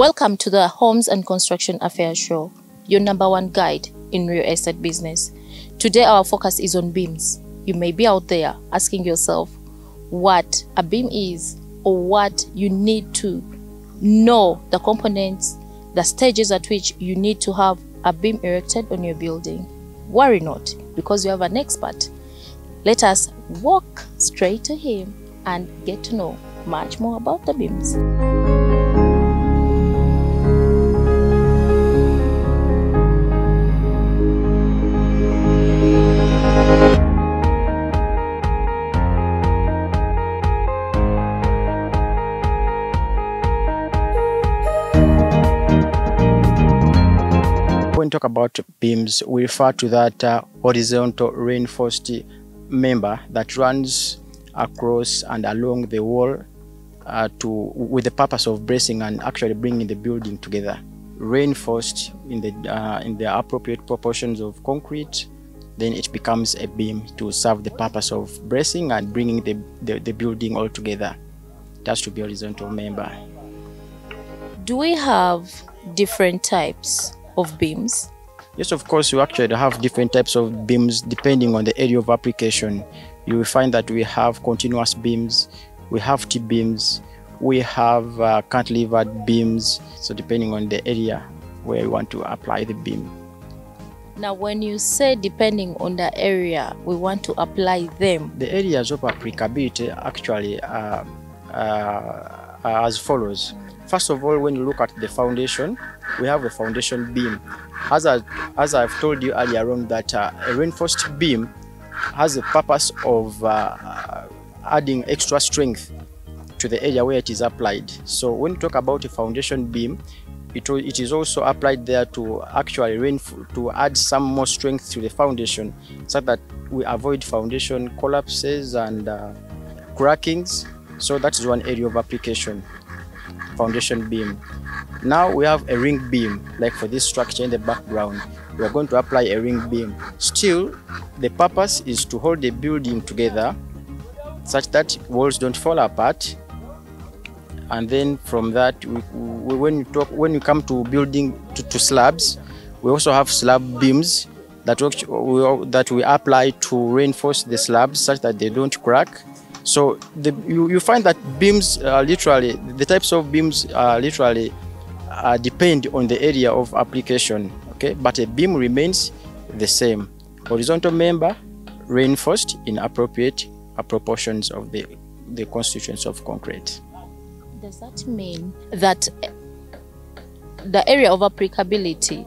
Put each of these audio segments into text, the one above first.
Welcome to the Homes and Construction Affairs Show, your number one guide in real estate business. Today, our focus is on beams. You may be out there asking yourself what a beam is or what you need to know the components, the stages at which you need to have a beam erected on your building. Worry not, because you have an expert. Let us walk straight to him and get to know much more about the beams. Talk about beams, we refer to that uh, horizontal reinforced member that runs across and along the wall uh, to with the purpose of bracing and actually bringing the building together. Reinforced in the uh, in the appropriate proportions of concrete, then it becomes a beam to serve the purpose of bracing and bringing the, the, the building all together. It has to be horizontal member. Do we have different types of beams? Yes, of course, you actually have different types of beams depending on the area of application. You will find that we have continuous beams, we have T beams, we have uh, cantilevered beams. So depending on the area where you want to apply the beam. Now, when you say depending on the area we want to apply them, The areas of applicability actually are, uh, are as follows. First of all, when you look at the foundation, we have a foundation beam. As, I, as I've told you earlier on, that uh, a reinforced beam has the purpose of uh, adding extra strength to the area where it is applied. So when you talk about a foundation beam, it, it is also applied there to actually to add some more strength to the foundation so that we avoid foundation collapses and uh, crackings. So that is one area of application, foundation beam. Now we have a ring beam, like for this structure in the background. We are going to apply a ring beam. Still, the purpose is to hold the building together such that walls don't fall apart. And then from that, we, we, when you talk, when you come to building to, to slabs, we also have slab beams that we, that we apply to reinforce the slabs such that they don't crack. So the, you, you find that beams are literally, the types of beams are literally uh, depend on the area of application. Okay, but a beam remains the same. Horizontal member reinforced in appropriate uh, proportions of the the constituents of concrete. does that mean that the area of applicability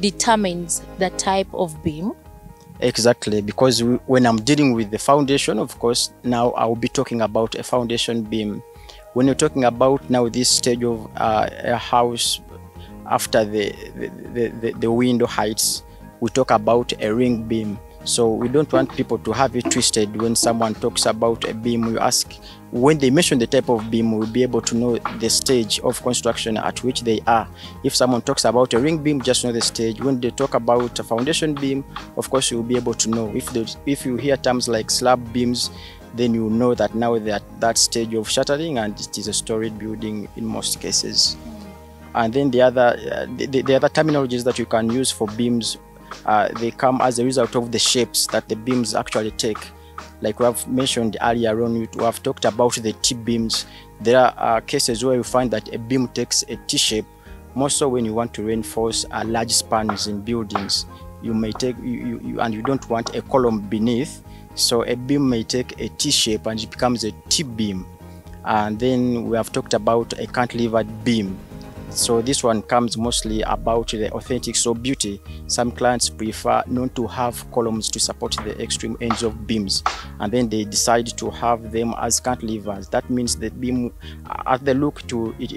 determines the type of beam? Exactly, because we, when I'm dealing with the foundation, of course, now I will be talking about a foundation beam. When you're talking about now this stage of uh, a house after the the, the, the window heights, we talk about a ring beam. So we don't want people to have it twisted when someone talks about a beam. We ask when they mention the type of beam, we'll be able to know the stage of construction at which they are. If someone talks about a ring beam, just know the stage. When they talk about a foundation beam, of course you'll be able to know. If if you hear terms like slab beams, then you know that now they're at that stage of shuttering and it is a storied building in most cases. And then the other uh, the, the- the other terminologies that you can use for beams, uh, they come as a result of the shapes that the beams actually take. Like we have mentioned earlier on, we have talked about the T beams. There are uh, cases where you find that a beam takes a T shape. More so when you want to reinforce uh, large spans in buildings, you may take you, you, you and you don't want a column beneath, so a beam may take a T shape and it becomes a T beam. And then we have talked about a cantilevered beam. So this one comes mostly about the authentic so beauty. Some clients prefer not to have columns to support the extreme ends of beams, and then they decide to have them as cantilevers. That means the beam, at the look to it,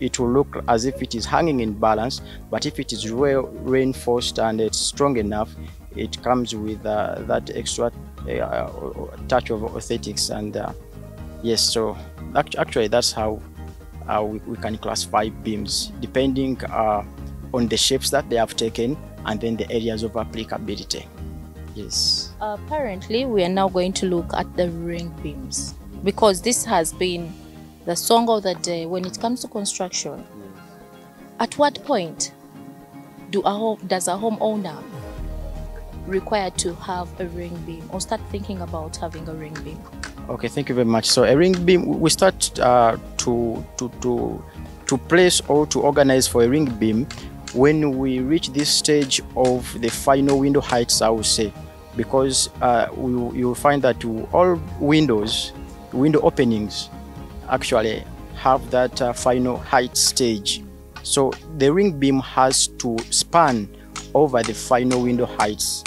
it will look as if it is hanging in balance, but if it is well reinforced and it's strong enough, it comes with uh, that extra uh, touch of authentics and uh, yes. So act- actually, that's how uh, we, we can classify beams depending uh, on the shapes that they have taken and then the areas of applicability. Yes. Apparently, we are now going to look at the ring beams because this has been the song of the day when it comes to construction. At what point do a home, does a homeowner require to have a ring beam or start thinking about having a ring beam? Okay, thank you very much. So a ring beam, we start uh, to to to to place or to organize for a ring beam when we reach this stage of the final window heights. I would say, because uh, we, you will find that all windows, window openings, actually have that uh, final height stage. So the ring beam has to span over the final window heights.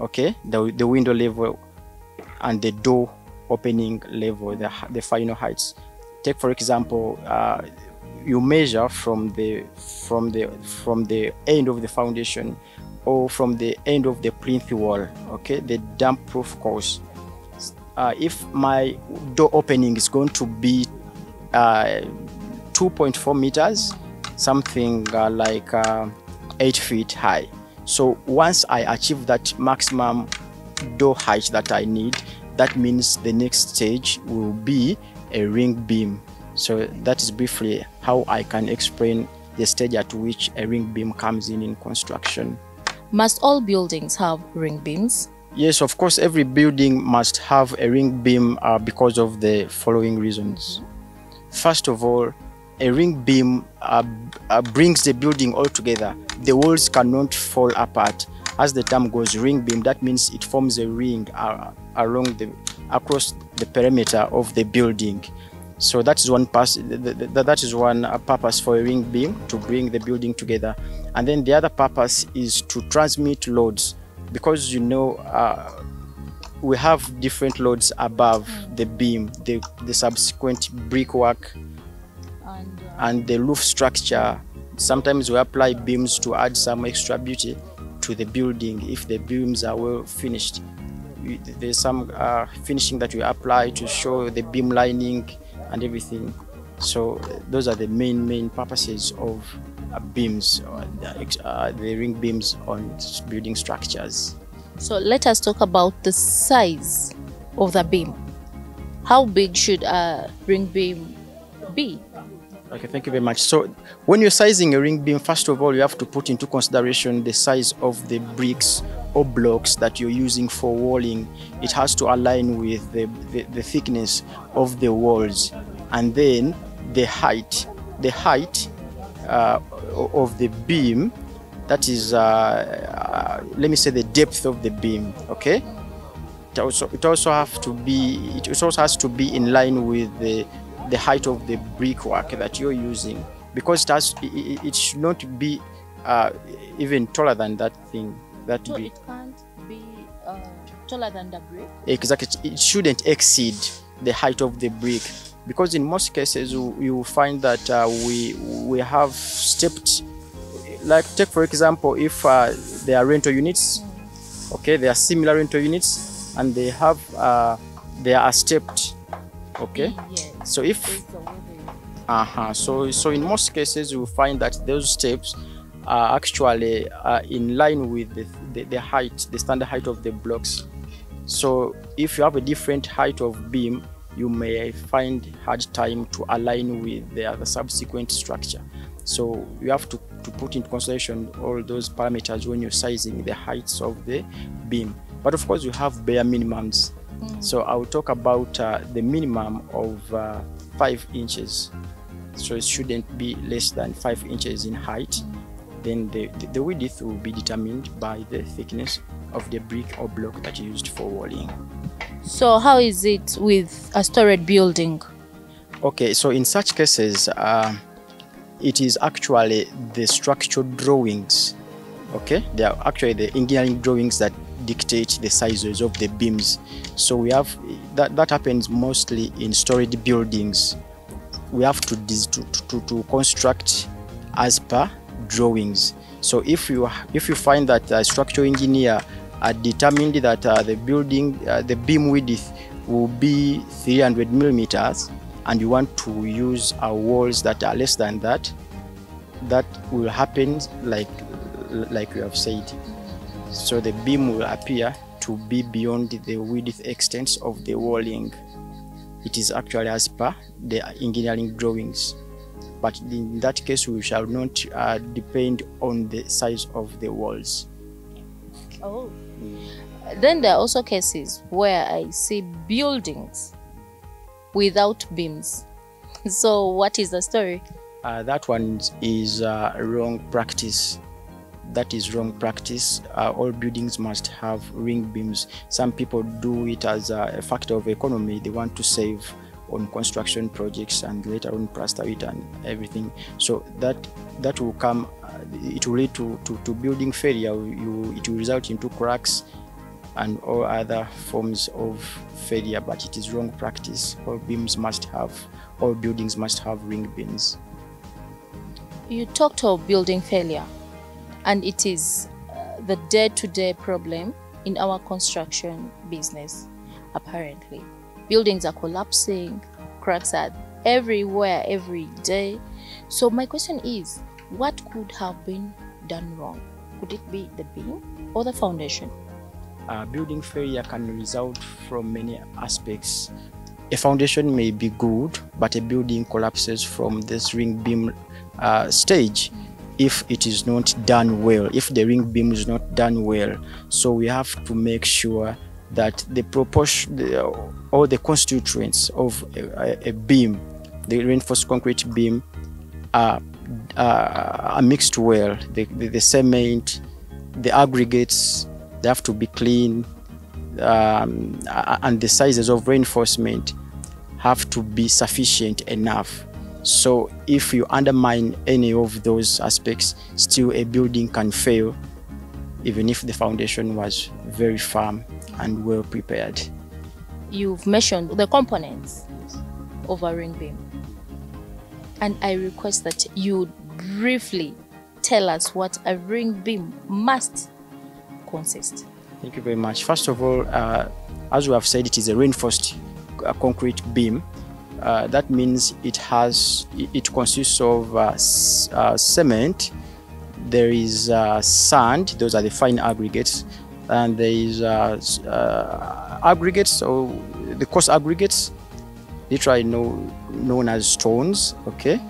Okay, the the window level and the door opening level, the, the final heights. Take for example, uh, you measure from the from the from the end of the foundation or from the end of the plinth wall. Okay, the damp proof course. Uh, if my door opening is going to be uh, 2.4 meters, something uh, like uh, 8 feet high. So once I achieve that maximum door height that I need, that means the next stage will be a ring beam. So that is briefly how I can explain the stage at which a ring beam comes in in construction. Must all buildings have ring beams? Yes, of course, every building must have a ring beam uh, because of the following reasons. First of all, a ring beam uh, uh, brings the building all together. The walls cannot fall apart. As the term goes, ring beam, that means it forms a ring uh, along the across the perimeter of the building. So that is one pass. That is one uh, purpose for a ring beam to bring the building together, and then the other purpose is to transmit loads, because you know uh, we have different loads above the beam, the the subsequent brickwork, And, the roof structure. Sometimes we apply beams to add some extra beauty to the building if the beams are well finished. There's some uh, finishing that we apply to show the beam lining and everything. So those are the main main purposes of uh, beams, the uh, the ring beams on building structures. so let us talk about the size of the beam. How big should a ring beam be? Okay, thank you very much. So, when you're sizing a ring beam, first of all, you have to put into consideration the size of the bricks or blocks that you're using for walling. It has to align with the, the, the thickness of the walls, and then the height. The height uh, of the beam, that is, uh, uh, let me say, the depth of the beam. Okay. It also, it also have to be. It also has to be in line with the the height of the brickwork that you're using because it has it, it- should not be uh, even taller than that thing that So big. it can't be uh, taller than the brick. exactly. It shouldn't exceed the height of the brick. Because in most cases you, you will find that uh, we we have stepped like take for example if uh, there are rental units okay they are similar rental units and they have uh, they are stepped okay so if It's the way they- Uh-huh. So, so in most cases, you find that those steps are actually uh, in line with the, the, the height, the standard height of the blocks. So, if you have a different height of beam, you may find hard time to align with the subsequent structure. So, you have to, to put into consideration all those parameters when you're sizing the heights of the beam. But of course, you have bare minimums. So, I will talk about uh, the minimum of uh, five inches so it shouldn't be less than five inches in height. Then the, the, the width will be determined by the thickness of the brick or block that you used for walling. So how is it with a storage building? Okay, so in such cases, uh, it is actually the structural drawings. Okay, they are actually the engineering drawings that dictate the sizes of the beams. So we have that that happens mostly in storage buildings. We have to to, to, to construct as per drawings. So if you if you find that a structural engineer uh, determined that uh, the building uh, the beam width will be 300 millimeters and you want to use walls that are less than that that will happen like like we have said so the beam will appear to be beyond the width extents of the walling it is actually as per the engineering drawings but in that case we shall not uh, depend on the size of the walls Oh. Then there are also cases where I see buildings without beams. So, what is the story? uh, that one is uh, wrong practice that is wrong practice uh, all buildings must have ring beams. Some people do it as a, factor of economy. They want to save on construction projects and later on plaster it and everything. So that that will come uh, it will lead to, to, to building failure. You, it will result into cracks and all other forms of failure but it is wrong practice. All beams must have all buildings must have ring beams. You talked of building failure, and it is uh, the day to day problem in our construction business, apparently. Buildings are collapsing, cracks are everywhere every day. So, my question is what could have been done wrong? Could it be the beam or the foundation? uh, building failure can result from many aspects. A foundation may be good, but a building collapses from this ring beam uh, stage if it is not done well, if the ring beam is not done well. So we have to make sure that the proportion, the, all the constituents of a, a beam, the reinforced concrete beam, are, are, are mixed well. The, the, the cement, the aggregates, they have to be clean um, and the sizes of reinforcement have to be sufficient enough so if you undermine any of those aspects still a building can fail even if the foundation was very firm and well prepared You've mentioned the components of a ring beam. And I request that you briefly tell us what a ring beam must consist. Thank you very much. First of all, uh, as we have said, it is a reinforced uh, concrete beam. Uh, that means it has it- consists of uh, uh, cement. There is uh, sand; those are the fine aggregates, and there is uh, uh, aggregates, so the coarse aggregates, literally know, known as stones. Okay,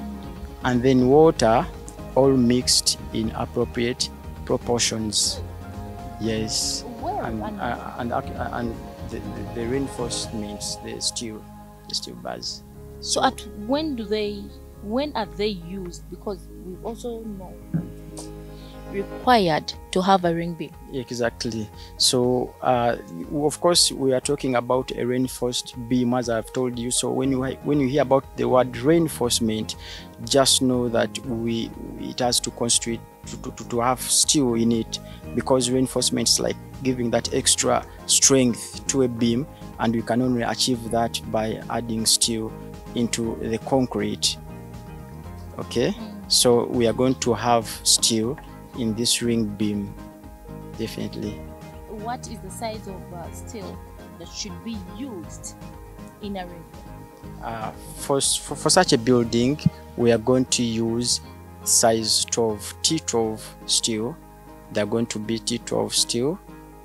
and then water, all mixed in appropriate proportions. Yes and and- uh, and and the, the, the reinforcements the steel So at when do they when are they used? Because we also know required to have a ring beam. exactly. So uh, of course we are talking about a reinforced beam as i've told you. So when you when you hear about the word reinforcement just know that we it has to constitute to, to, to have steel in it. Because reinforcement is like giving that extra strength to a beam and we can only achieve that by adding steel into the concrete. Okay? So we are going to have steel in this ring beam. Definitely. What is the size of uh, steel that should be used in a ring? Uh, for, for for such a building we are going to use size 12 t12 steel they're going to be t12 steel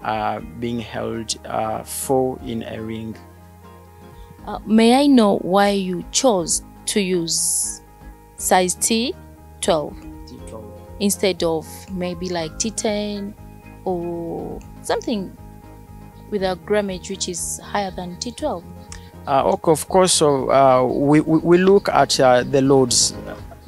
uh, being held uh, four in a ring. Uh, may I know why you chose to use size T 12 t12 instead of maybe like T10 or something with a grammage which is higher than T12? Uh, okay, of course, so uh, we, we, we look at uh, the loads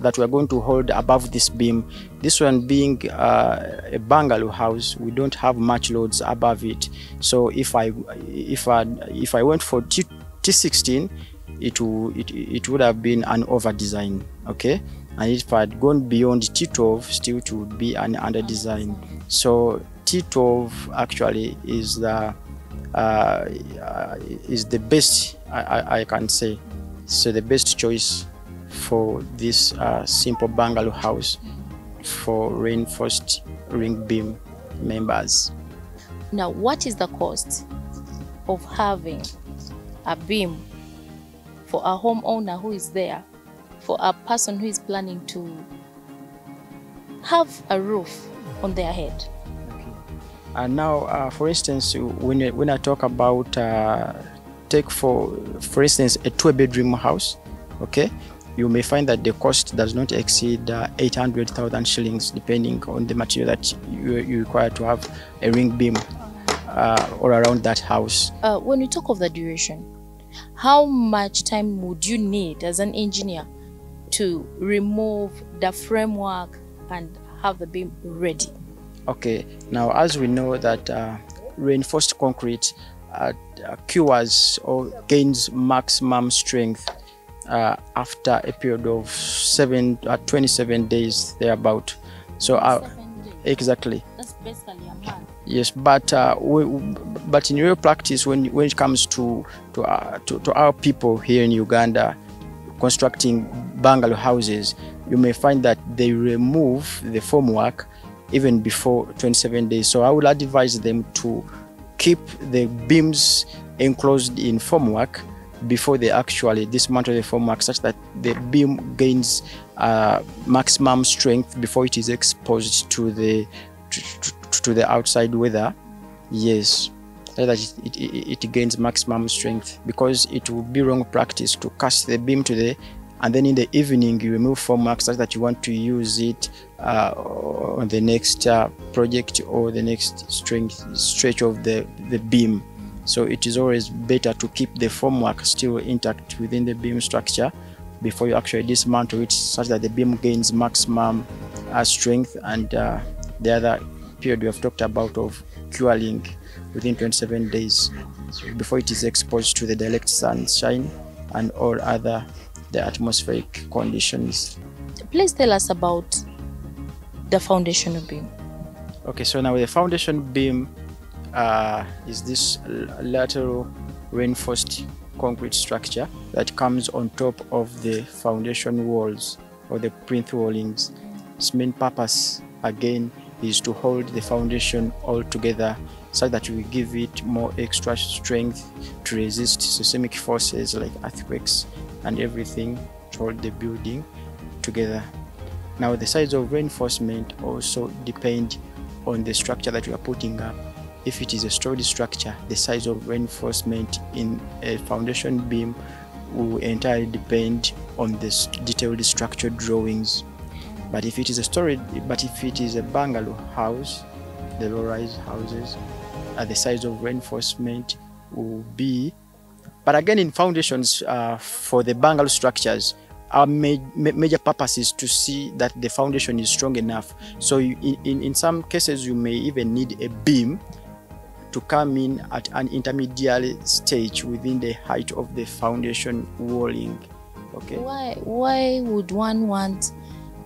that we're going to hold above this beam. This one being uh, a bungalow house, we don't have much loads above it. So if I if I if I went for T, T16, it, will, it it would have been an over design. Okay, and if I'd gone beyond T12, still it would be an under design. So T12 actually is the uh, uh, is the best I, I, I can say. So the best choice for this uh, simple bungalow house for reinforced ring beam members. Now, what is the cost of having a beam for a homeowner who is there, for a person who is planning to have a roof on their head? And now, uh, for instance, when when I talk about uh, take for for instance a two bedroom house, okay, you may find that the cost does not exceed uh, 800,000 shillings, depending on the material that you, you require to have a ring beam uh, all around that house. Uh, when we talk of the duration, how much time would you need as an engineer to remove the formwork and have the beam ready? Okay, now as we know that uh, reinforced concrete uh, cures or gains maximum strength uh, after a period of seven uh, 27 days thereabout. So uh, exactly. That's basically a month. yes but uh, we, but in real practice when when it comes to to, uh, to to our people here in Uganda constructing bungalow houses you may find that they remove the formwork even before 27 days. So I would advise them to keep the beams enclosed in formwork before they actually dismantle the formwork such that the beam gains uh, maximum strength before it is exposed to the to, to, the outside weather. Yes so that it, it, it gains maximum strength because it would be wrong practice to cast the beam to the and then in the evening you remove formwork such that you want to use it uh, on the next uh, project or the next strength stretch of the the beam so it is always better to keep the formwork still intact within the beam structure before you actually dismantle it such that the beam gains maximum uh, strength and uh, the other period we have talked about of curing within 27 days before it is exposed to the direct sunshine and all other the atmospheric conditions Please tell us about the foundation beam. Okay, so now the foundation beam uh, is this lateral reinforced concrete structure that comes on top of the foundation walls or the plinth wallings. Its main purpose, again, is to hold the foundation all together so that we give it more extra strength to resist seismic forces like earthquakes and everything to hold the building together. Now the size of reinforcement also depend on the structure that you are putting up. If it is a sturdy structure, the size of reinforcement in a foundation beam will entirely depend on the detailed structure drawings. But if it is a story, but if it is a bungalow house, the low-rise houses, uh, the size of reinforcement will be. But again, in foundations uh, for the bungalow structures, our ma- ma- major purpose is to see that the foundation is strong enough. So you, in, in some cases, you may even need a beam to come in at an intermediary stage within the height of the foundation walling. Okay. Why why would one want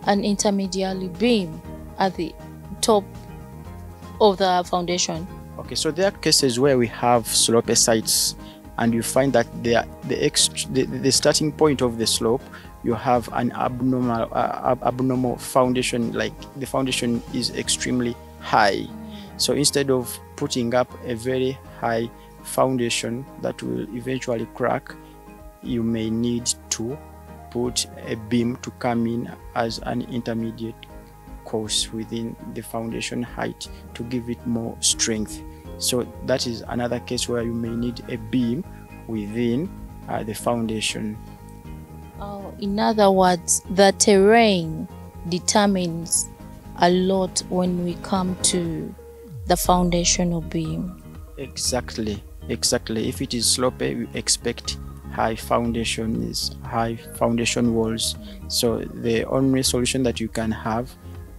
an intermediary beam at the top of the foundation? Okay, so there are cases where we have slope sites, and you find that the the, ext- the the starting point of the slope, you have an abnormal uh, ab- abnormal foundation, like the foundation is extremely high. So instead of putting up a very high foundation that will eventually crack, you may need to put a beam to come in as an intermediate course within the foundation height to give it more strength. So that is another case where you may need a beam within uh, the foundation. Oh, in other words, the terrain determines a lot when we come to the foundational beam. Exactly, exactly. If it is slopey, we expect high foundations, high foundation walls. So the only solution that you can have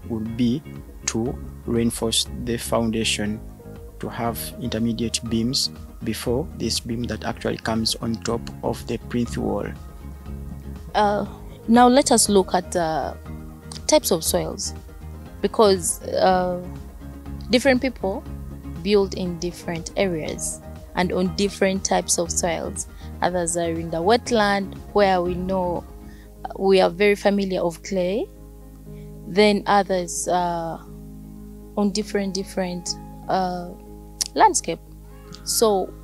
would be to reinforce the foundation to have intermediate beams before this beam that actually comes on top of the plinth wall. Uh, now let us look at the types of soils because uh, different people build in different areas and on different types of soils. Others are in the wetland where we know we are very familiar of clay. Then others uh, on different different uh, landscape. So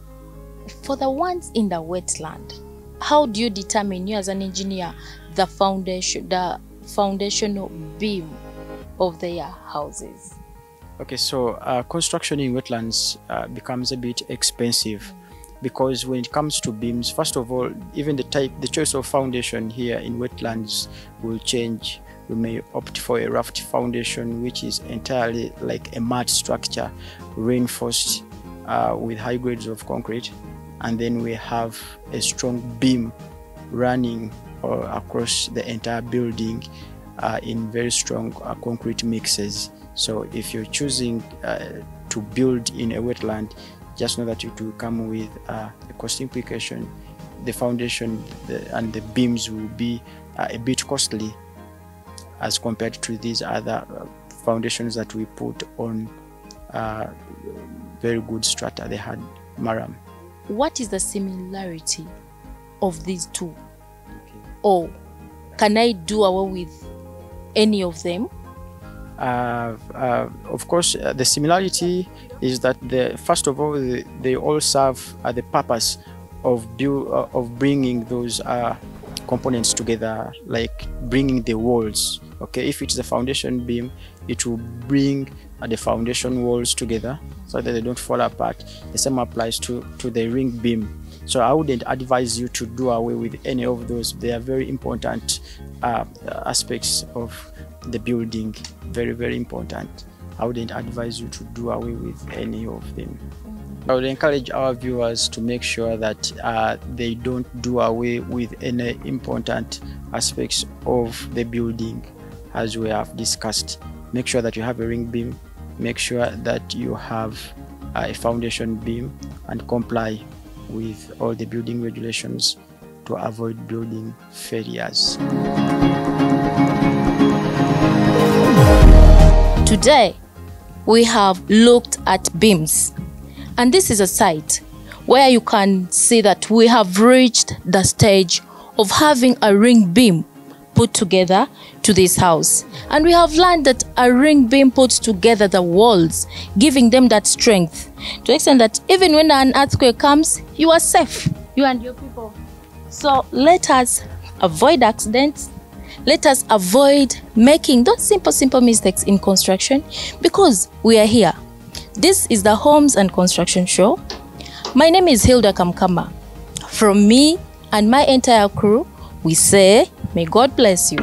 for the ones in the wetland, how do you determine you as an engineer the foundation the foundational beam of their houses Okay, so uh, construction in wetlands uh, becomes a bit expensive because when it comes to beams, first of all, even the type, the choice of foundation here in wetlands will change. We may opt for a raft foundation, which is entirely like a mud structure, reinforced uh, with high grades of concrete, and then we have a strong beam running across the entire building uh, in very strong uh, concrete mixes. So if you're choosing uh, to build in a wetland, just know that it will come with uh, a cost implication. The foundation the, and the beams will be uh, a bit costly as compared to these other uh, foundations that we put on uh, very good strata. They had murram. What is the similarity of these two? Or can I do away with any of them? Uh, uh, of course, uh, the similarity is that the first of all they, they all serve uh, the purpose of uh, of bringing those components together, like bringing the walls. Okay, if it's the foundation beam, it will bring the foundation walls together so that they don't fall apart. The same applies to to the ring beam. So I wouldn't advise you to do away with any of those. They are very important aspects of the building. Very very important. I wouldn't advise you to do away with any of them. I would encourage our viewers to make sure that uh, they don't do away with any important aspects of the building. As we have discussed make sure that you have a ring beam. Make sure that you have uh, a foundation beam and comply with all the building regulations to avoid building failures. Today, we have looked at beams, and this is a site where you can see that we have reached the stage of having a ring beam put together to this house. And we have learned that a ring beam puts together the walls, giving them that strength to extent that even when an earthquake comes, you are safe, you and your people. So let us avoid accidents let us avoid making those simple, simple mistakes in construction because we are here. This is the Homes and Construction Show. My name is Hilda Kamkama. From me and my entire crew, we say, may God bless you.